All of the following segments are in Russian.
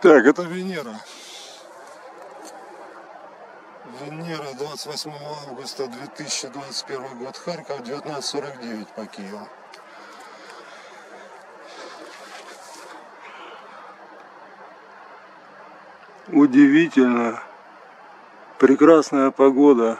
Так, это Венера. Венера, 28 августа 2021 год, Харьков, 19.49 по Киеву. Удивительно. Прекрасная погода.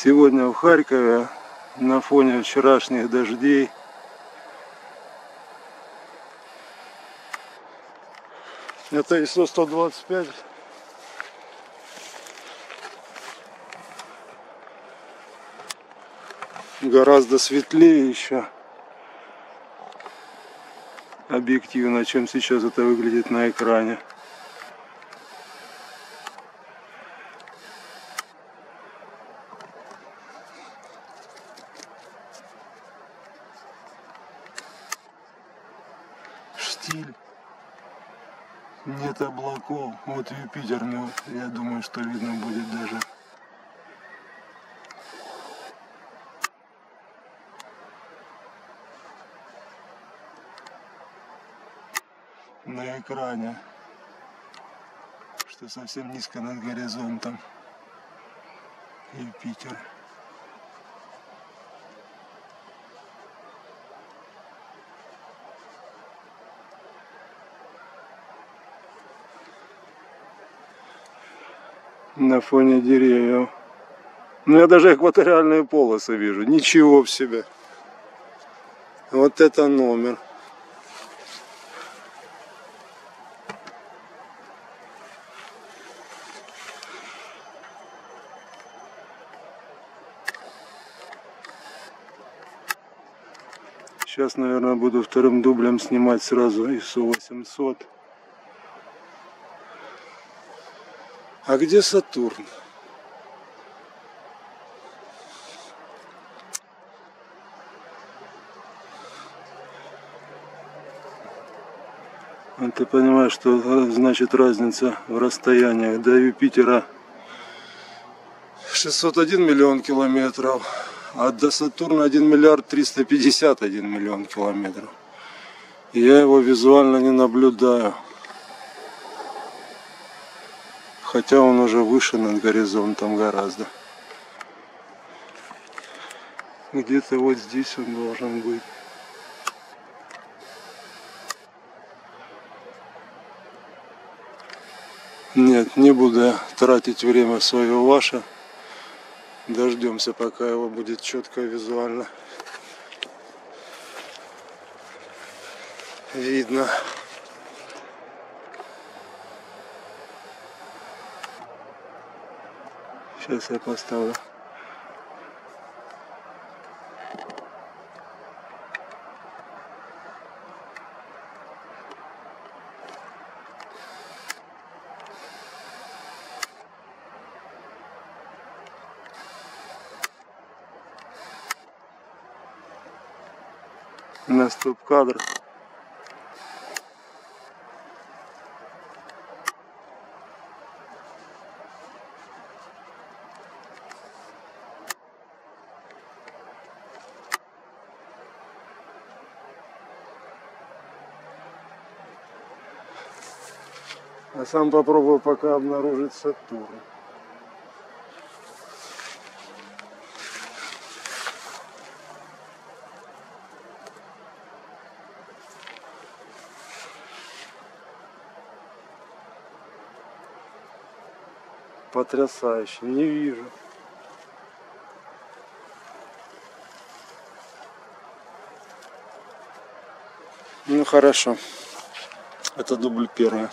Сегодня в Харькове на фоне вчерашних дождей Это ИСО-125 гораздо светлее еще объективно, чем сейчас это выглядит на экране. Штиль. Нет облаков. Вот Юпитер, ну, я думаю, что видно будет даже. На экране, что совсем низко над горизонтом. Юпитер. На фоне деревьев. Ну я даже экваториальные полосы вижу. Ничего в себе. Вот это номер. Сейчас, наверное, буду вторым дублем снимать сразу ИСУ 800. А где Сатурн? А ты понимаешь, что значит разница в расстояниях до Юпитера 601 миллион километров, а до Сатурна 1 миллиард 351 миллион километров. Я его визуально не наблюдаю хотя он уже выше над горизонтом гораздо. Где-то вот здесь он должен быть. Нет, не буду тратить время свое ваше. Дождемся, пока его будет четко визуально видно. Сейчас я поставлю. на стоп-кадр. А сам попробую пока обнаружить Сатурн. Потрясающе, не вижу. Ну хорошо. Это дубль первый.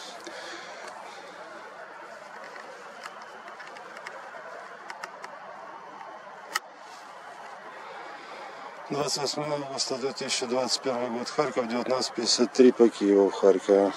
28 августа 2021 год, Харьков, 19.53 по Киеву, в Харькове.